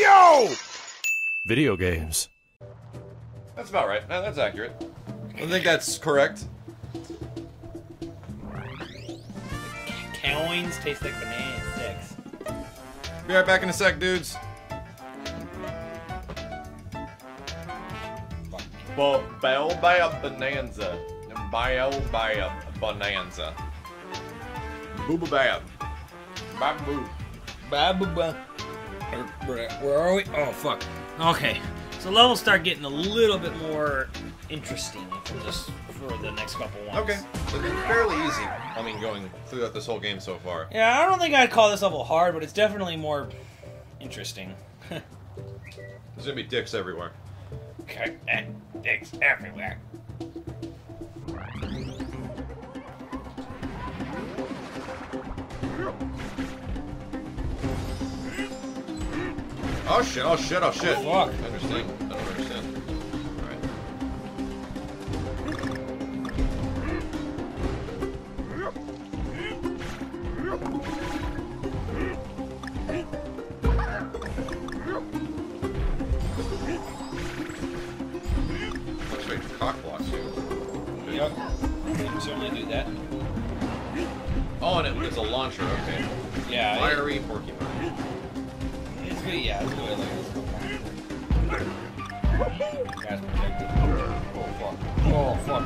Yo! Video games. That's about right. No, that's accurate. I think that's correct. Coins taste like banana sticks. Be right back in a sec, dudes. Ba Bell Bab Bonanza. Bio Bab Bonanza. Booba Bab. Babu. Ba-ba-ba. Where where are we? Oh, fuck. Okay. So levels start getting a little bit more interesting for this for the next couple ones. Okay. So it's fairly easy. I mean, going throughout this whole game so far. Yeah, I don't think I'd call this level hard, but it's definitely more interesting. There's gonna be dicks everywhere. okay, and dicks everywhere. Oh shit, oh shit, oh shit. Fuck. I Yeah, it's good. Like, it's Gas protected. Oh, fuck. Oh, fuck.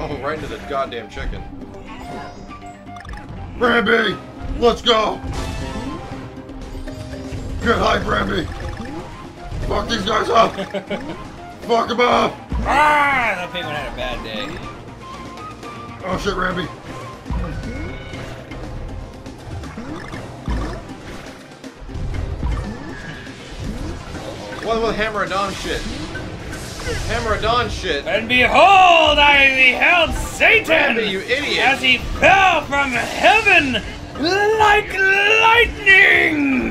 Oh, right into the goddamn chicken. Bramby! Let's go! Get high, Bramby! Fuck these guys up! Fuck them up! Ah! That penguin had a bad day. Oh shit, Rambi. What with Hammeradon shit? Hammer Hammeradon shit. And behold, I beheld Satan Randy, you idiot. as he fell from heaven like lightning.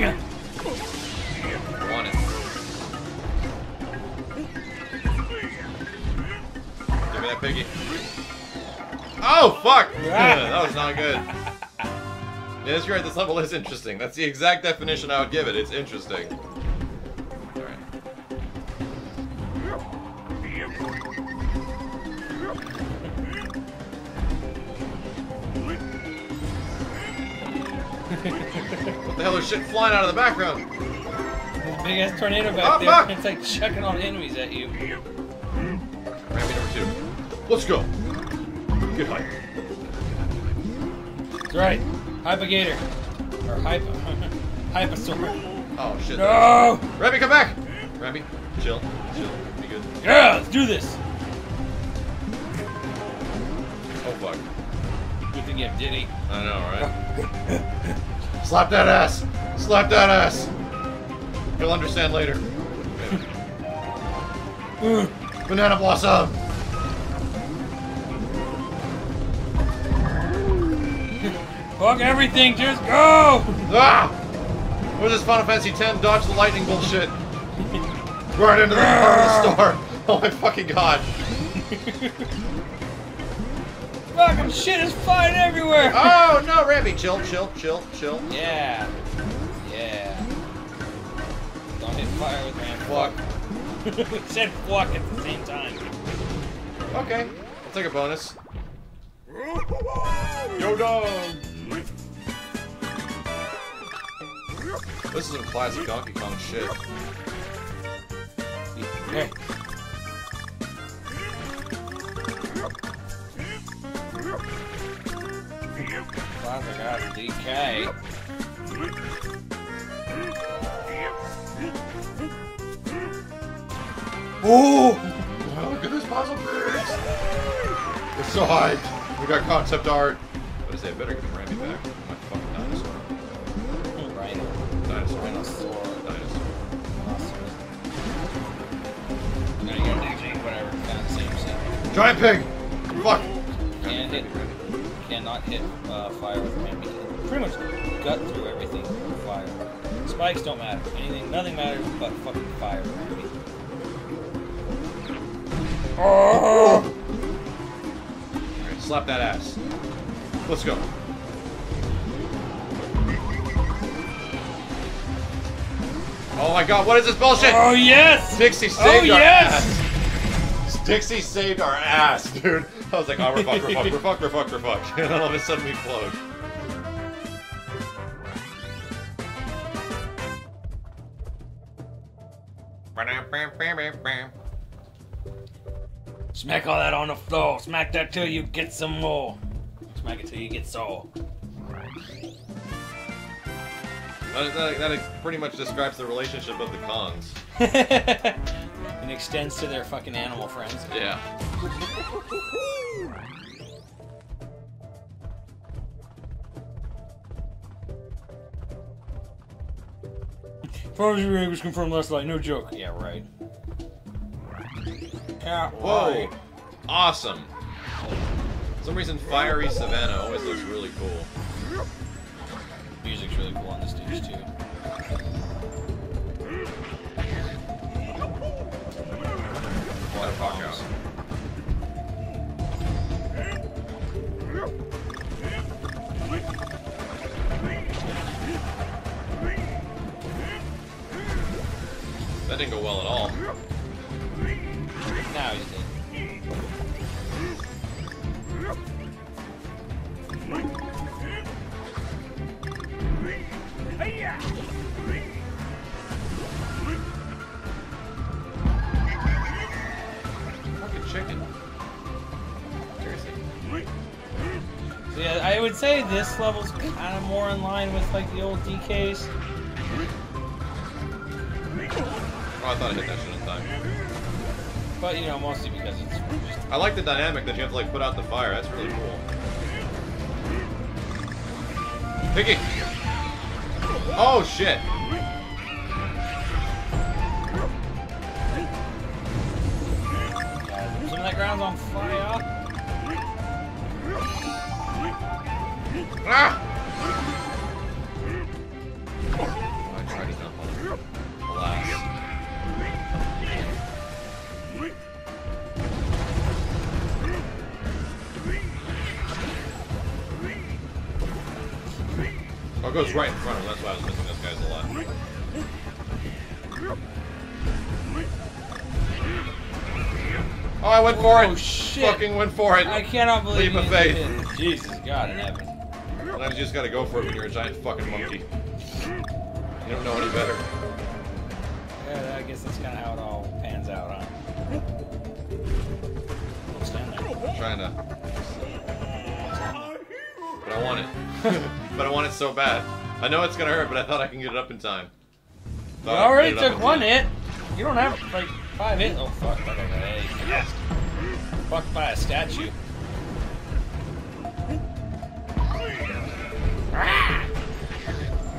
Give me that piggy. Oh, fuck! that was not good. Yeah, that's right, this level is interesting. That's the exact definition I would give it. It's interesting. The hell is shit flying out of the background? This big ass tornado back Oh, there. fuck. It's like chucking all the enemies at you. Rambi number two. Let's go. Good height. That's right. Hypagator. Or Hypa. Hypasaur. Oh shit. No! Rambi, come back! Rambi, chill, chill, be good. Yeah, let's do this. Oh fuck. Good thing you have Diddy. I know, right? Slap that ass! Slap that ass! You'll understand later. Banana blossom! Fuck everything, just go! Ah! Where's this Final Fantasy X dodge the lightning bullshit? Right into the the store! Oh my fucking god! Fucking shit is flying everywhere! Oh no, Rambi, chill, chill, chill, chill. Yeah. Yeah. Don't hit fire with man. Fuck. we said fuck at the same time. Okay, I'll take a bonus. Yo, dog! This is some classic Donkey Kong shit. Hey. Classic out DK. Oh! Wow, look at this puzzle piece! We're so hyped. We got concept art. What is it? Better get Randy back. My fucking dinosaur. Rhino. Dinosaur. Rhinosaur. Dinosaur. No, you gotta actually whatever. Kind of the same scene. Giant pig! Fuck! Can't hit not hit uh, fire with him. Pretty much gut through everything with fire. Spikes don't matter. Anything, nothing matters but fucking fire. Oh! Alright, slap that ass. Let's go. Oh my god, what is this bullshit? Oh yes! Dixie oh, saved oh, yes! Ass. Dixie saved our ass, dude. I was like, oh, we're fucked, we're fucked, we're fucked, we're fucked, we're fucked. And all of a sudden we float. Smack all that on the floor. Smack that till you get some more. Smack it till you get sore. That, that, that pretty much describes the relationship of the Kongs. and extends to their fucking animal friends. Yeah. Frozen Rig was confirmed last night, no joke. Yeah, right. Yeah, Whoa! right. Awesome. For some reason, Fiery Savannah always looks really cool. Music's really cool on this stage too. Would say this level's kind of more in line with like the old DKs. Oh, I thought I hit that shit in time. But you know, mostly because it's just I like the dynamic that you have to like put out the fire. That's really cool. Piggy! Oh shit! some of that ground's on fire. Ah! I tried to jump on it. Oh, it goes right in front of him. That's why I was missing this guy's a lot. Oh, I went for it! Oh, shit. Fucking went for it! I cannot believe Leap of faith. it. Jesus God in heaven. Sometimes you just gotta go for it when you're a giant fucking monkey. You don't know any better. Yeah, I guess that's kind of how it all pans out, huh? Don't stand there. I'm trying to. But I want it. but I want it so bad. I know it's gonna hurt, but I thought I can get it up in time. Thought I already get it up took one time. hit. You don't have like five hits. Oh fuck! Fuck! I got. Fucked by a statue.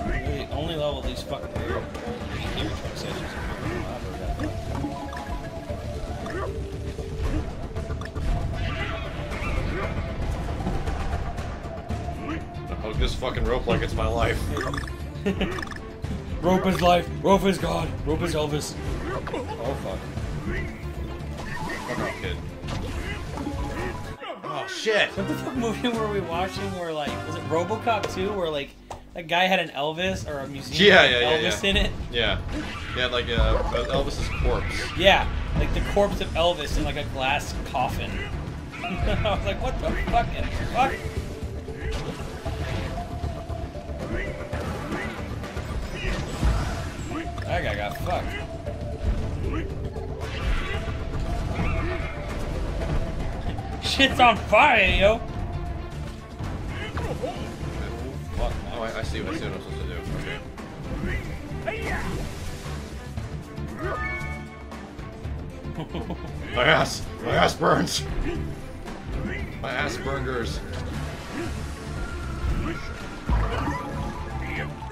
Really, only level these fucking weird old hero train. I've ever. I hug this fucking rope like it's my life. Rope is life. Rope is God. Rope is Elvis. Oh fuck. Fuck off, kid. Oh shit! What the fuck movie were we watching where like was it RoboCop 2 where like that guy had an Elvis or a museum Yeah, yeah, yeah, Elvis yeah. in it? Yeah. Yeah, like uh, Elvis's corpse. Yeah, like the corpse of Elvis in like a glass coffin. I was like, what the fucking fuck? That guy got fucked. Shit's on fire, yo. Oh, I, I see. I see what I'm supposed to do. Okay. My ass! My ass burns! My ass burgers.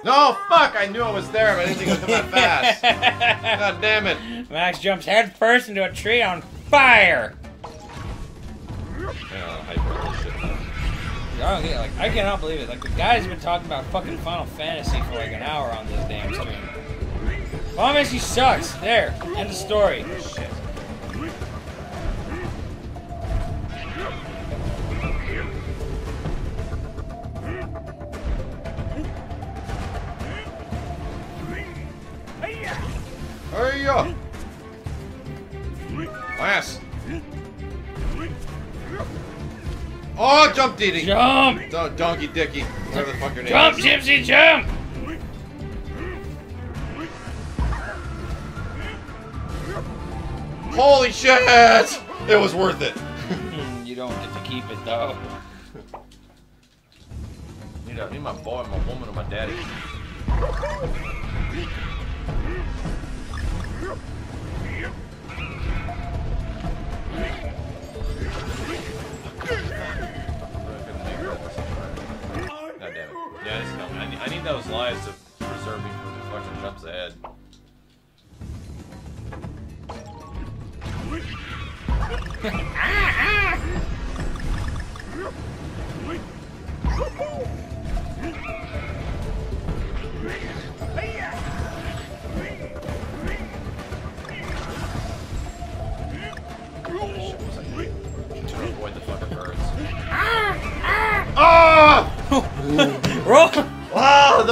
No, fuck! I knew I was there, but I didn't think it was that fast. God damn it! Max jumps head first into a tree on fire. Hyper shit. I don't get like I cannot believe it. Like the guy's been talking about fucking Final Fantasy for like an hour on this damn stream. Final Fantasy sucks. There, end of story. Shit. Hey ya! Ass! Oh, jump, Diddy! Jump! Don- Donkey Dicky, whatever the fuck your name Jump, is. Gypsy, jump! Holy shit! It was worth it. You don't get to keep it though. Need, a, need my boy, my woman, and my daddy.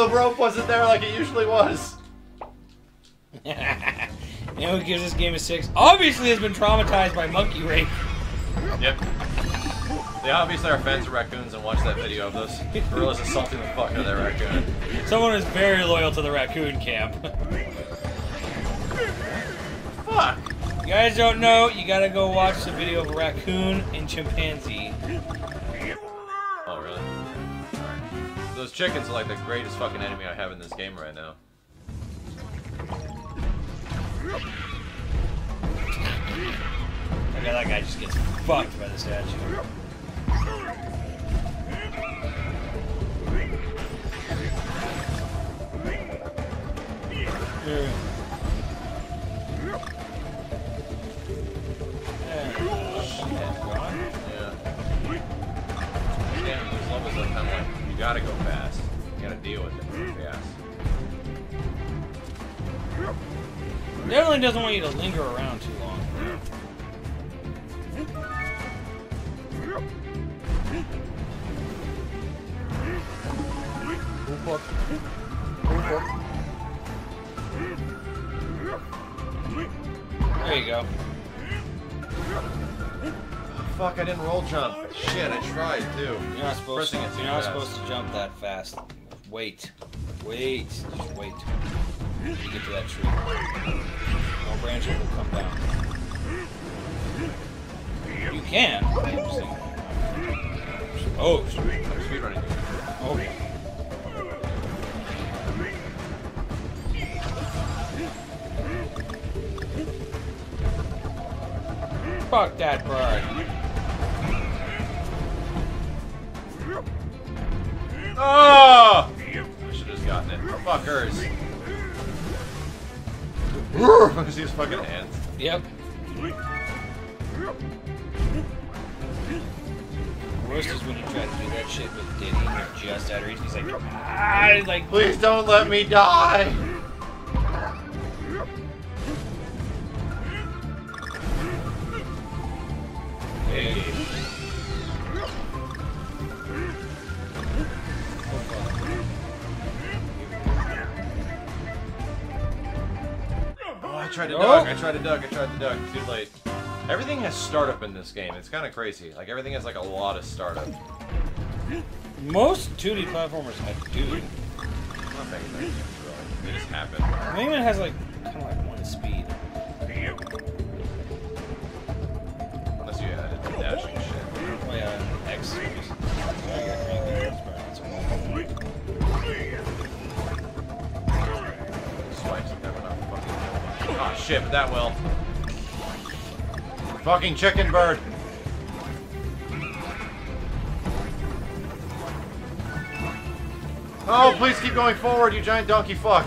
The rope wasn't there like it usually was. you know who gives this game a six? Obviously has been traumatized by monkey rape. Yep. They obviously are fans of raccoons and watch that video of those gorillas assaulting the fuck out of that raccoon. Someone is very loyal to the raccoon camp. Fuck! You guys don't know, you gotta go watch the video of a raccoon and chimpanzee. Those chickens are like the greatest fucking enemy I have in this game right now. Okay, that guy just gets fucked by the statue. Yeah. Yeah. Definitely doesn't want you to linger around too long. There you go. Fuck, I didn't roll jump. Shit, I tried too. You're not supposed Pressing to. You're not fast. supposed to jump that fast. Wait, wait, just wait. You get to that tree. Branches will come down. You can. Saying. Oh, speedrunning. oh. Fuck that bird. Oh! I should have gotten it. Fuckers. See his fucking hands. Yep. Worst is when you try to do that shit with Diddy and you're just at her. He's like, ah, he's like, Please don't let me die! Tried to Oh. duck, I tried to duck, I tried to duck. Too late. Everything has startup in this game. It's kind of crazy. Like, everything has like a lot of startup. Most 2D platformers have do. I'm not paying attention, really. They just happen. Mega has like kind of like one speed. Shit, but that will. Fucking chicken bird! Oh, please keep going forward, you giant donkey fuck!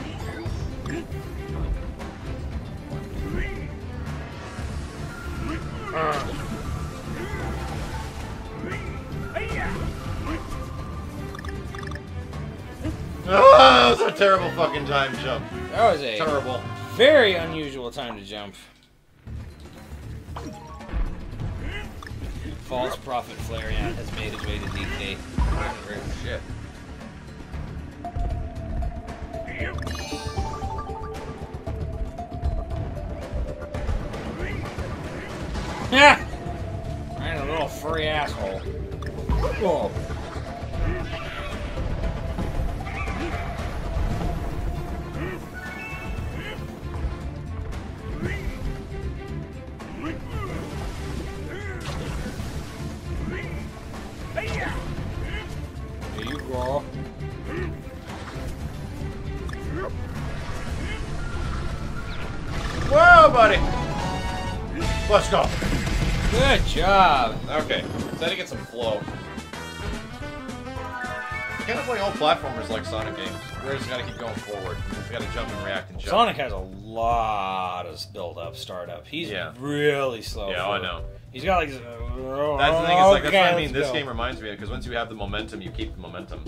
Ah, that was a terrible fucking time jump. That was a Terrible. Very unusual time to jump. False Prophet Flareon has made his way to DK. gate. shit. Yeah! I'm a little free asshole. Whoa. Buddy! Let's go. Good job. Okay, so to get some flow. Kind of play all platformers like Sonic games. We're just gotta keep going forward. We gotta jump and react and jump. Sonic has a lot of build up, startup. He's Yeah. really slow. Yeah, for I know. He's got like. That's the thing. Is like that's what I mean. This go. game reminds me of because once you have the momentum, you keep the momentum.